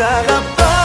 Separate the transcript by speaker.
Speaker 1: سأبقى